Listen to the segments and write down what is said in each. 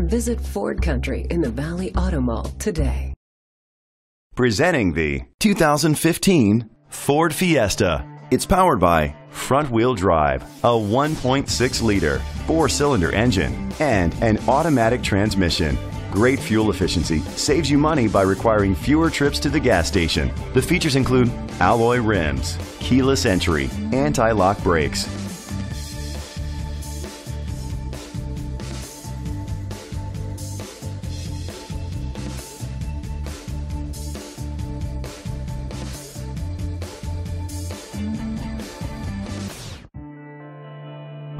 Visit Ford Country in the Valley Auto Mall today. Presenting the 2015 Ford Fiesta. It's powered by front wheel drive, a 1.6 liter four cylinder engine, and an automatic transmission. Great fuel efficiency saves you money by requiring fewer trips to the gas station. The features include alloy rims, keyless entry, anti lock brakes.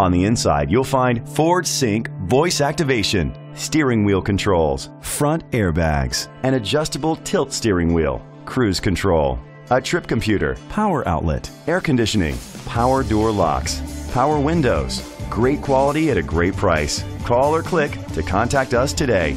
On the inside, you'll find Ford Sync voice activation, steering wheel controls, front airbags, an adjustable tilt steering wheel, cruise control, a trip computer, power outlet, air conditioning, power door locks, power windows. Great quality at a great price. Call or click to contact us today.